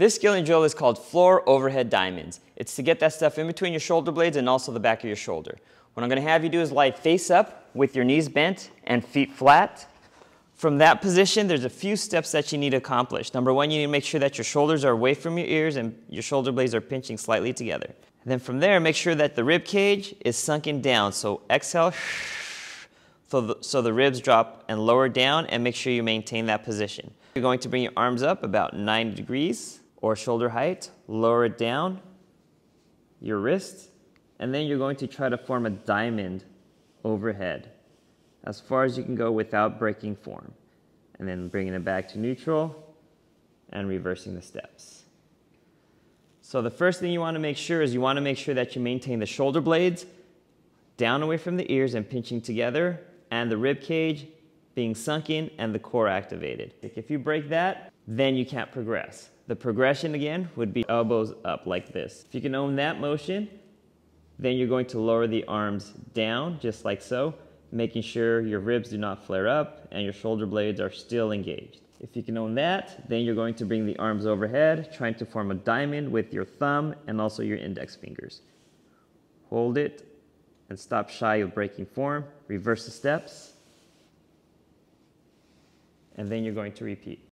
This skill and drill is called floor overhead diamonds. It's to get that stuff in between your shoulder blades and also the back of your shoulder. What I'm gonna have you do is lie face up with your knees bent and feet flat. From that position, there's a few steps that you need to accomplish. Number one, you need to make sure that your shoulders are away from your ears and your shoulder blades are pinching slightly together. And then from there, make sure that the rib cage is sunken down. So exhale, so the, so the ribs drop and lower down and make sure you maintain that position. You're going to bring your arms up about 90 degrees or shoulder height, lower it down, your wrist, and then you're going to try to form a diamond overhead as far as you can go without breaking form. And then bringing it back to neutral and reversing the steps. So the first thing you want to make sure is you want to make sure that you maintain the shoulder blades down away from the ears and pinching together and the rib cage being sunk in and the core activated. If you break that, then you can't progress. The progression again would be elbows up like this. If you can own that motion, then you're going to lower the arms down just like so, making sure your ribs do not flare up and your shoulder blades are still engaged. If you can own that, then you're going to bring the arms overhead, trying to form a diamond with your thumb and also your index fingers. Hold it and stop shy of breaking form. Reverse the steps. And then you're going to repeat.